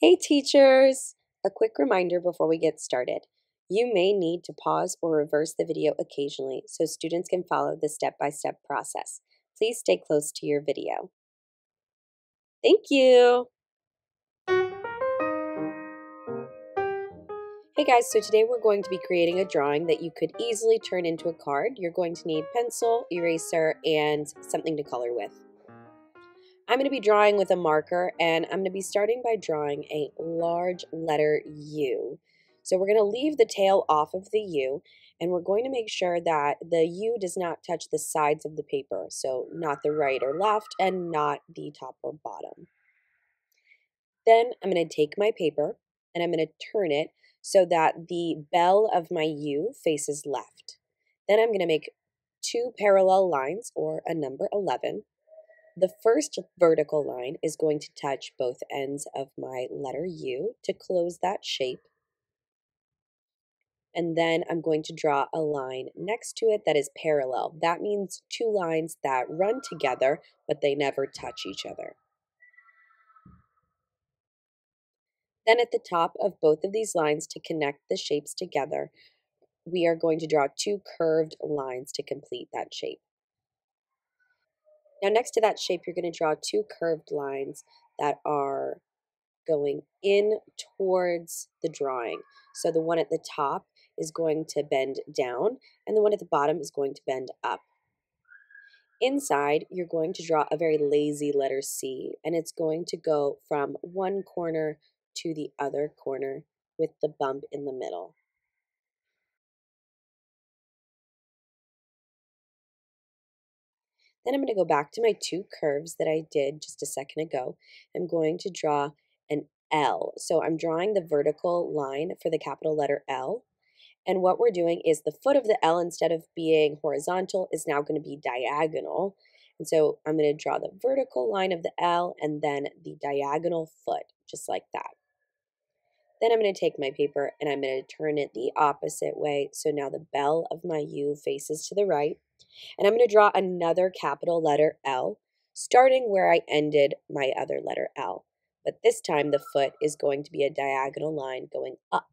Hey teachers! A quick reminder before we get started. You may need to pause or reverse the video occasionally so students can follow the step-by-step process. Please stay close to your video. Thank you! Hey guys, so today we're going to be creating a drawing that you could easily turn into a card. You're going to need pencil, eraser, and something to color with. I'm going to be drawing with a marker and I'm going to be starting by drawing a large letter U. So we're going to leave the tail off of the U and we're going to make sure that the U does not touch the sides of the paper. So not the right or left and not the top or bottom. Then I'm going to take my paper and I'm going to turn it so that the bell of my U faces left. Then I'm going to make two parallel lines or a number 11 the first vertical line is going to touch both ends of my letter U to close that shape. And then I'm going to draw a line next to it that is parallel. That means two lines that run together, but they never touch each other. Then at the top of both of these lines to connect the shapes together, we are going to draw two curved lines to complete that shape. Now next to that shape, you're going to draw two curved lines that are going in towards the drawing. So the one at the top is going to bend down and the one at the bottom is going to bend up. Inside, you're going to draw a very lazy letter C and it's going to go from one corner to the other corner with the bump in the middle. Then I'm going to go back to my two curves that I did just a second ago. I'm going to draw an L. So I'm drawing the vertical line for the capital letter L. And what we're doing is the foot of the L, instead of being horizontal, is now going to be diagonal. And so I'm going to draw the vertical line of the L and then the diagonal foot, just like that. Then I'm going to take my paper and I'm going to turn it the opposite way. So now the bell of my U faces to the right. And I'm going to draw another capital letter L, starting where I ended my other letter L. But this time the foot is going to be a diagonal line going up.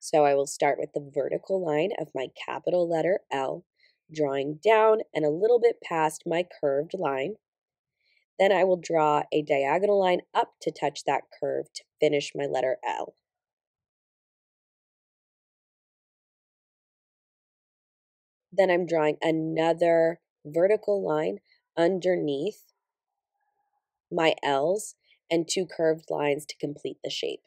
So I will start with the vertical line of my capital letter L, drawing down and a little bit past my curved line. Then I will draw a diagonal line up to touch that curve to finish my letter L. Then I'm drawing another vertical line underneath my L's and two curved lines to complete the shape.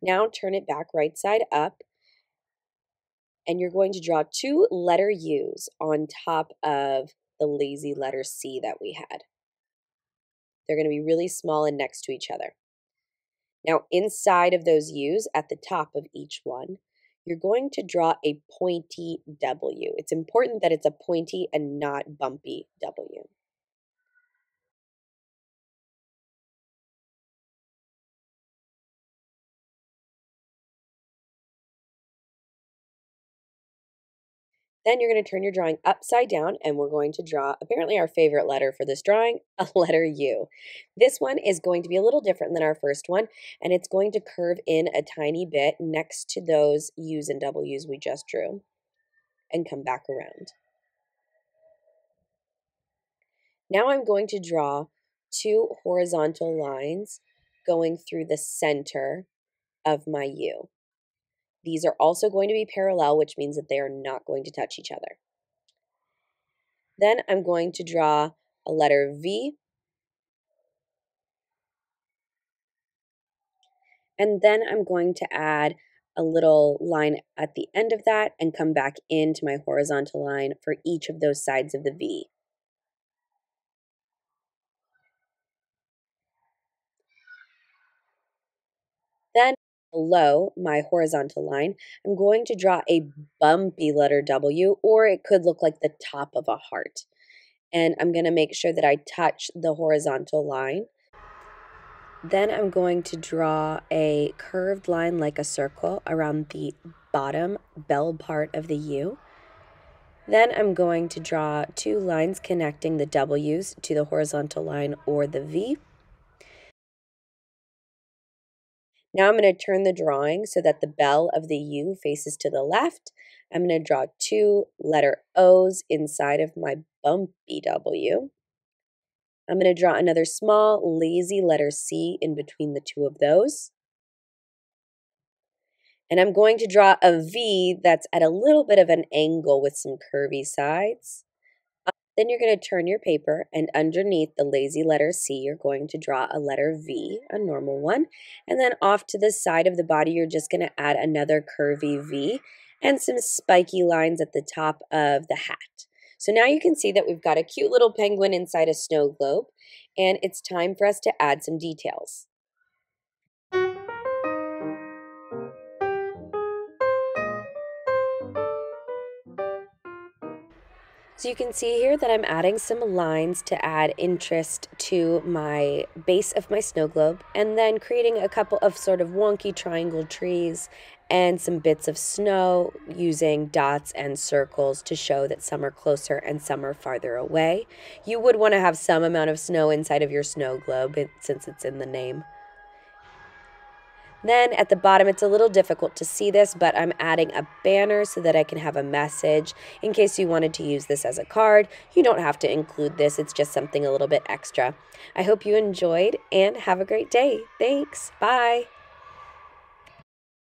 Now turn it back right side up and you're going to draw two letter U's on top of the lazy letter C that we had. They're going to be really small and next to each other. Now, inside of those U's at the top of each one, you're going to draw a pointy W. It's important that it's a pointy and not bumpy W. Then you're going to turn your drawing upside down and we're going to draw apparently our favorite letter for this drawing, a letter U. This one is going to be a little different than our first one and it's going to curve in a tiny bit next to those U's and W's we just drew and come back around. Now I'm going to draw two horizontal lines going through the center of my U. These are also going to be parallel, which means that they are not going to touch each other. Then I'm going to draw a letter V. And then I'm going to add a little line at the end of that and come back into my horizontal line for each of those sides of the V. Then below my horizontal line, I'm going to draw a bumpy letter W, or it could look like the top of a heart. And I'm going to make sure that I touch the horizontal line. Then I'm going to draw a curved line like a circle around the bottom bell part of the U. Then I'm going to draw two lines connecting the W's to the horizontal line or the V. Now I'm going to turn the drawing so that the bell of the U faces to the left. I'm going to draw two letter O's inside of my bumpy W. I'm going to draw another small lazy letter C in between the two of those. And I'm going to draw a V that's at a little bit of an angle with some curvy sides. Then you're going to turn your paper and underneath the lazy letter C, you're going to draw a letter V, a normal one. And then off to the side of the body, you're just going to add another curvy V and some spiky lines at the top of the hat. So now you can see that we've got a cute little penguin inside a snow globe, and it's time for us to add some details. So you can see here that I'm adding some lines to add interest to my base of my snow globe and then creating a couple of sort of wonky triangle trees and some bits of snow using dots and circles to show that some are closer and some are farther away. You would want to have some amount of snow inside of your snow globe since it's in the name. Then at the bottom, it's a little difficult to see this, but I'm adding a banner so that I can have a message in case you wanted to use this as a card. You don't have to include this, it's just something a little bit extra. I hope you enjoyed and have a great day. Thanks. Bye.